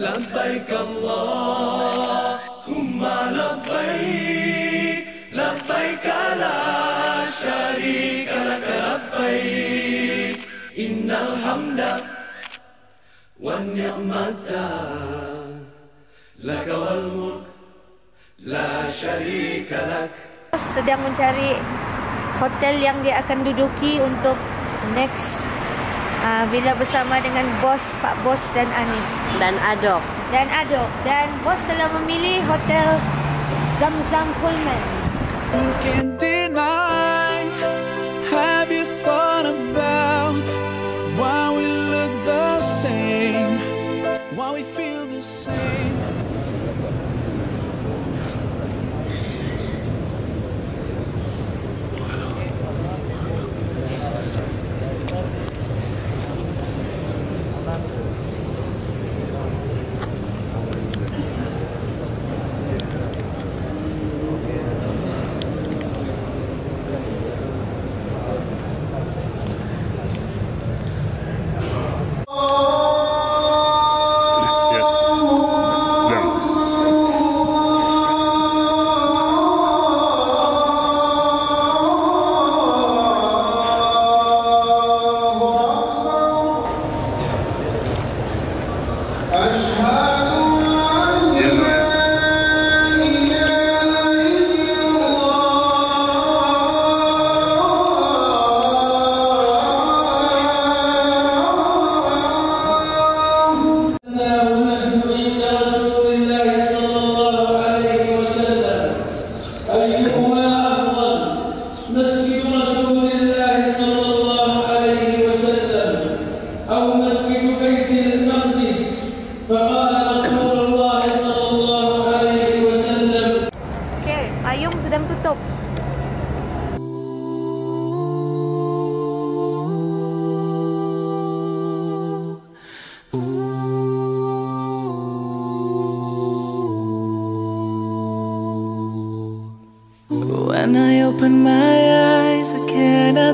لبيك اللهم لبيك لبيك لا شريك لك لبيك إن الحمد والنعمة لك والملك لا شريك لك sedang mencari hotel yang dia akan duduki untuk next uh, bila bersama dengan bos Pak Bos dan Anis dan Adok. dan Adok dan bos telah memilih hotel Zamzam Pullman. You can't deny. Have you thought about why we look the same? Why we feel the same?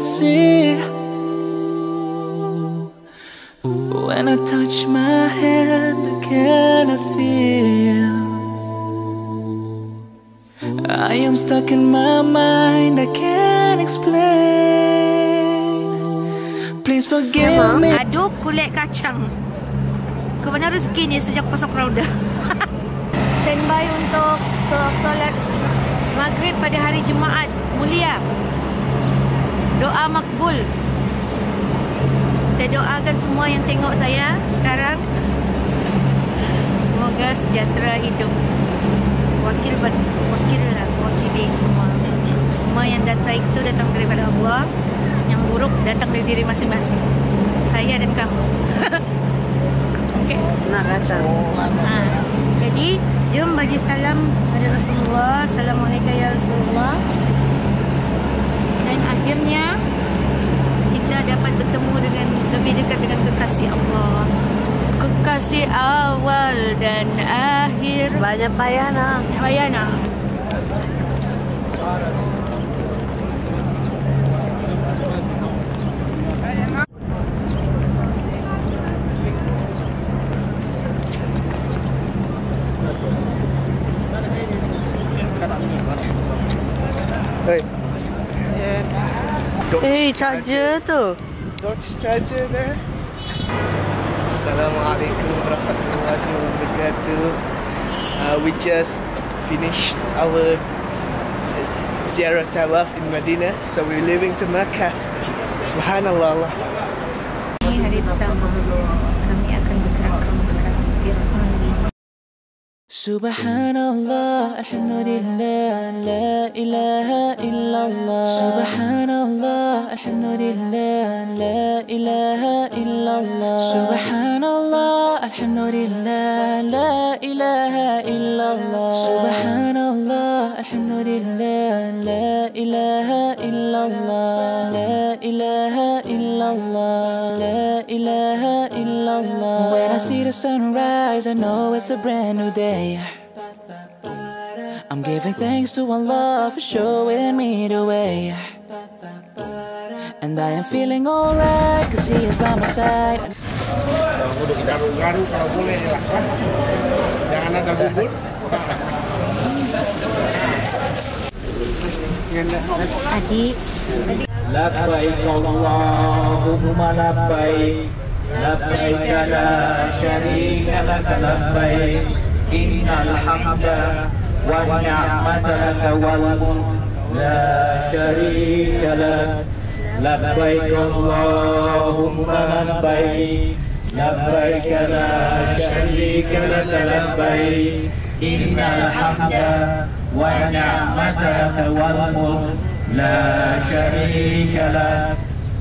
See. When I touch my hand, I cannot feel. I am stuck in my mind, I can't explain. Please forgive me. Aduk kulit kacang. Ke mana rezekinya sejak pasok rauda. Standby untuk solat maghrib pada hari Jumaat mulia. Doa makbul. Saya doakan semua yang tengok saya sekarang. Semoga sejahtera hidup. Wakil wakil lah, wakili semua. Semua yang datang itu datang daripada Allah. Yang buruk datang dari diri masing-masing. Saya dan kamu. Okey. Nak kacang. Ha. Jadi, jom bagi salam pada Rasulullah. Assalamualaikum ya Rasulullah. Akhirnya kita dapat bertemu dengan lebih dekat dengan kekasih Allah. Kekasih awal dan akhir. Banyak payana. Bayana. Charger tu. Dodge charger there. Assalamualaikum warahmatullahi wabarakatuh. Uh, we just finished our ziarah tawaf in Medina, so we're leaving to Mecca. Subhanallah. Ini hari pertama kami akan bergerak ke Mekah. سبحان الله الحمد لله لا إله إلا الله. سبحان الله الحمد لله لا إله إلا الله. سبحان الله الحمد لله لا إله إلا الله. سبحان the sunrise, I know it's a brand new day. I'm giving thanks to Allah for showing me the way. And I am feeling alright, cause He is by my side. kita kalau boleh ya jangan ada لبيك لا شريك لك لبيك إن الحمد والنعمة لك والملك. لا شريك لك. لبيك اللهم لبيك. لبيك لا شريك لك لبيك. إن الحمد والنعمة لك والملك. لا شريك لك.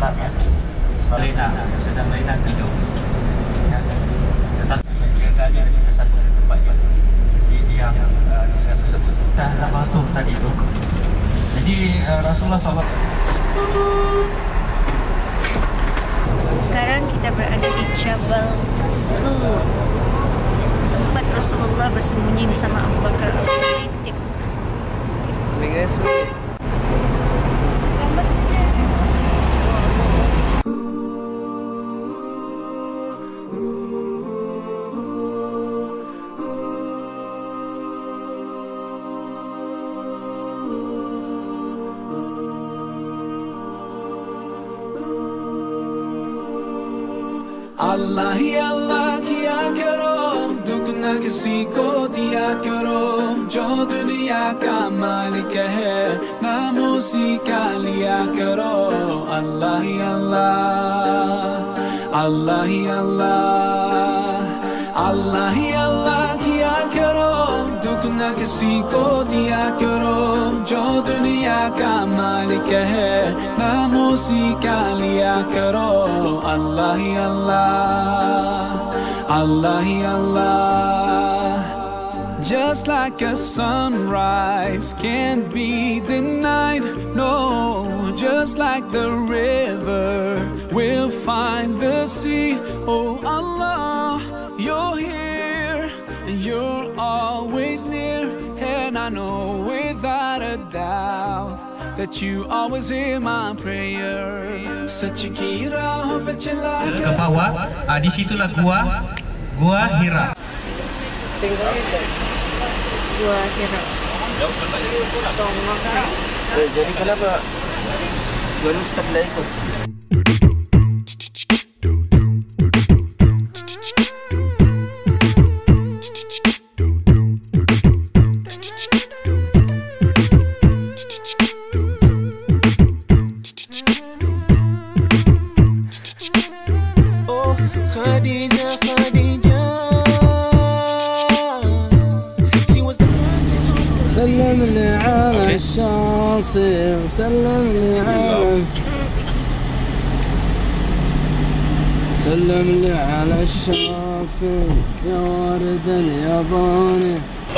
Malam ya Lena sedang Lena tidur. ya. tetapi kita tadi ada kesan satu tempat yang yang uh, dah dah masuk tadi tu jadi uh, Rasulullah SAW sekarang kita berada di Jabal Sur. Tempat Rasulullah bersembunyi bersama Abu Bakar As-Siddiq. किसी को दिया करो, जो दुनिया का मालिक है, नाम उसी का लिया करो। अल्लाह ही अल्लाह अल्लाह ही अल्लाह अल्लाह ही अल्लाह किया करो। दुगना किसी को दिया करो, जो दुनिया का मालिक है, नाम उसी का लिया करो। अल्लाह ही अल्लाह अल्लाह ही अल्लाह। Just like a sunrise can't be denied. No, just like the river we'll find the sea. Oh Allah, you're here and you're always near. And I know without a doubt that you always hear my prayer. Such a kira ke bawah uh, di situlah gua gua Hira Gua Songo kan? Eh, jadi kenapa Gua Ustaz ikut?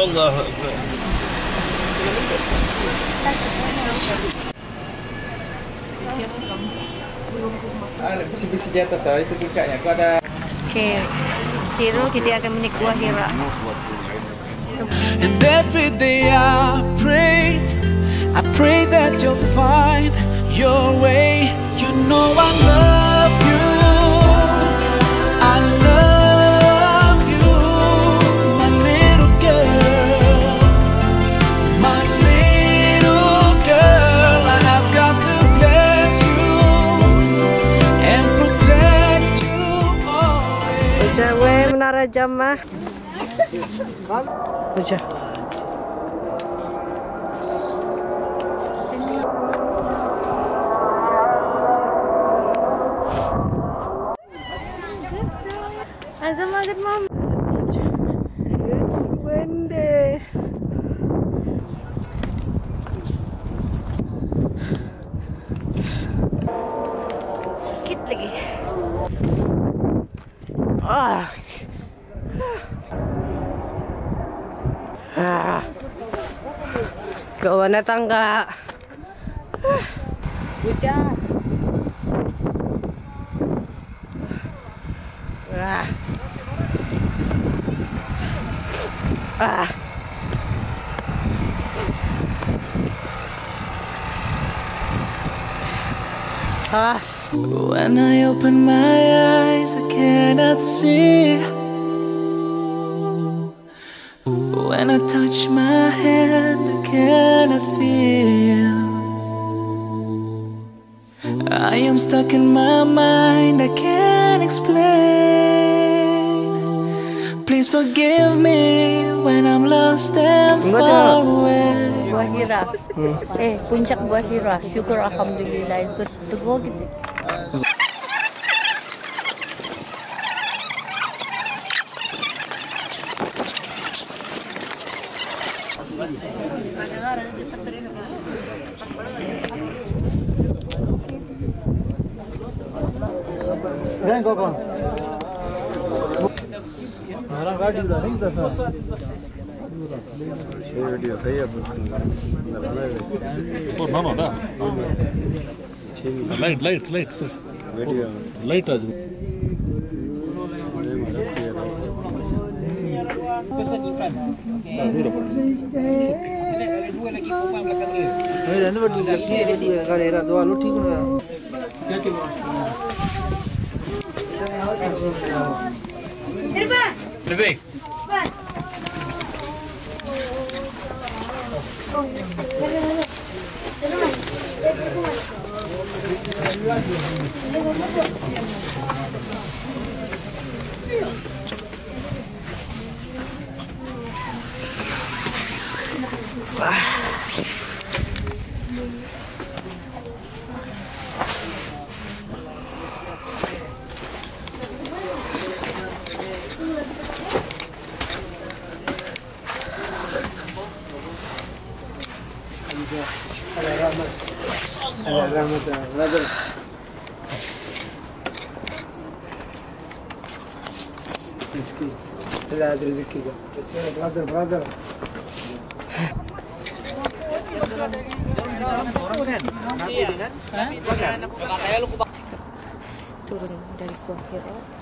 Allah Akbar. Ada besi-besi di atas tau, itu puncaknya. Kau ada. Tiru kita akan menik Hira. And every day I pray, I pray that you'll find your way. You know I love menara jamah. Aja. Ah. Ah. Gawa na tangga. Hujan. Ah. Ah. When I open my eyes, I cannot see. When I touch my hand, I cannot feel. I am stuck in my mind, I can't explain. Forgive me when I'm lost and far away. Buah hira. Eh, puncak buah hira. Syukur alhamdulillah ikut teguh gitu. Oh, no, Pô, mandar? Light, light, light, sir. Light azul. రెండు పెట్టు galera do alu ठीक ना क्या क्या Bebê. Vai. Ah. Brother. Turun dari buah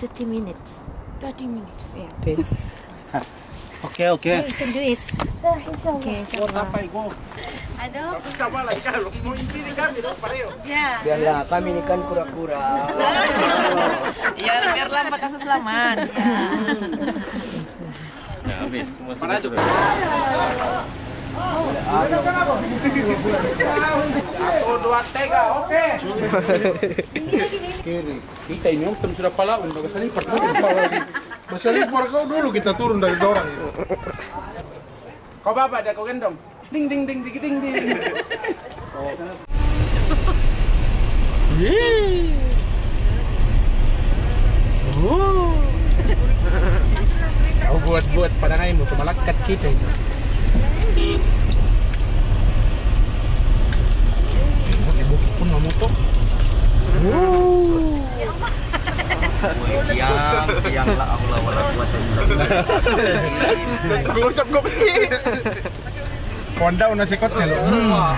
30 minutes. 30 minutes. Yeah. Okay. Oke oke. You can do it. Okay, inshallah. Aduh. Ya. Biarlah kami ini kan kura-kura. Ya biar lambat asal selamat. Satu dua tiga oke. Kita ini untung sudah pala untuk keselipar. Masalipar kau dulu kita turun dari dorang. Kau bapak dia kau gendong. Ding ding ding ding ding ding. Kau buat-buat pada ngaimu tu malakat kita ini. Bukit-bukit pun mamuto. Yang, yang la Allah beti. Honda.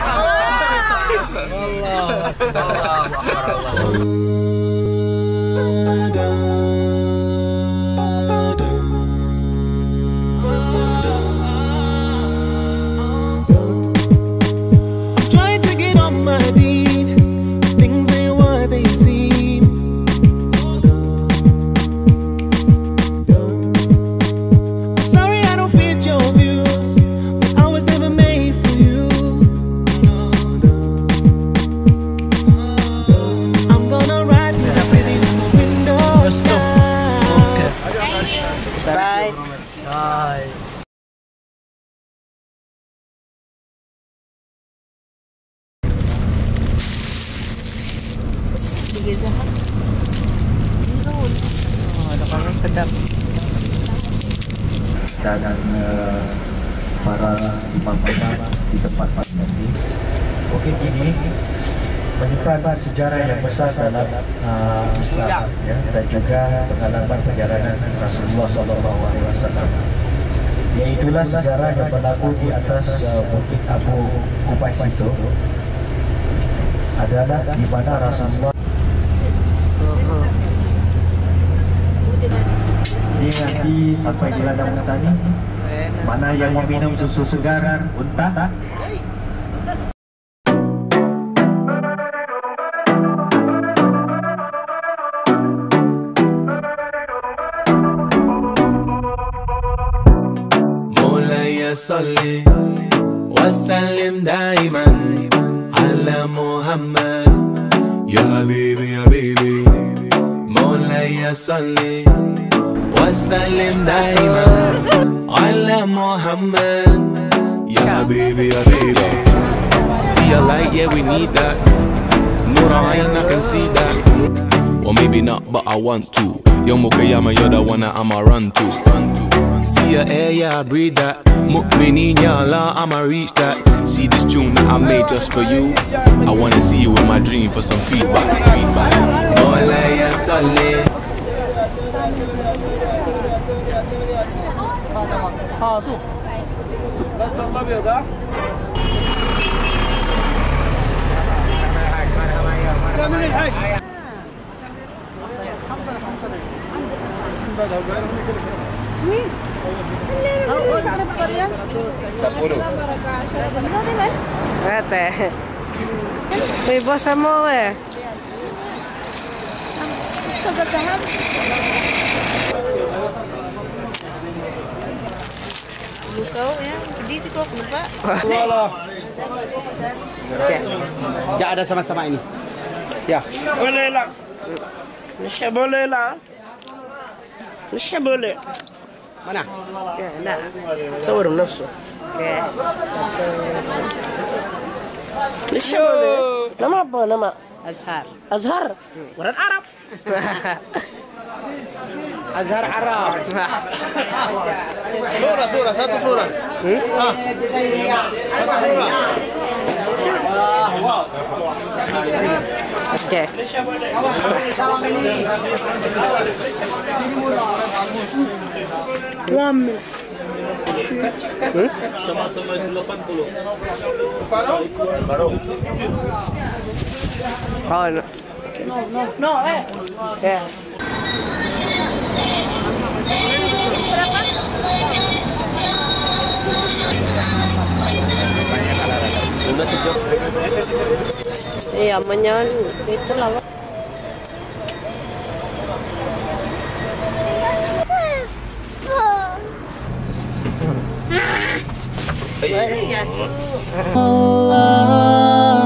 Allahu akbar Allah. Sedap. dan uh, para imam-imam di tempat majlis. Bukit ini menyimpan sejarah yang besar dalam uh, Islam ya, dan juga pengalaman perjalanan Rasulullah SAW. Iaitulah sejarah yang berlaku di atas uh, Bukit Abu Kubais itu adalah di mana Rasulullah dia nanti sampai di ladang unta ni mana yang mau minum susu segar unta مولاي صل وسلم دائما على محمد يا حبيبي يا حبيبي مولاي صل وسلم دائما على محمد يا حبيبي يا حبيبي See a light, yeah, we need that. Nur Ain, I can see that. Or maybe not, but I want to. Young Mukayama, you're the one that I'ma run to. Run to. See your air, yeah, I breathe that. Mukminin, ya Allah, I'ma reach that. See this tune that I made just for you. I wanna see you in my dream for some feedback. feedback. Mola Saleh. Eh, teh. Wih, bos sama weh. Lu kau ya, berdiri kok kenapa? Walah. Oke. Ya ada sama-sama ini. Ya. Boleh lah. Nisha boleh lah. Nisha boleh. Mana? Ya, لا. صور من نفسه. ليش نما ابو نما ازهر ازهر ورد عرب ازهر عرب Surah, surah, satu surah. Ah. Satu surah. Oke. Wamil. Oh, no. No, eh. Ya. Iya, menyon itu lah. Allah